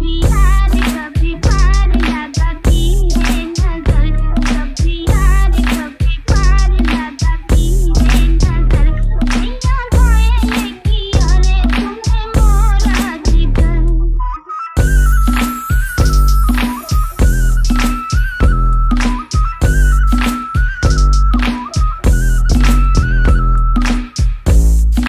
be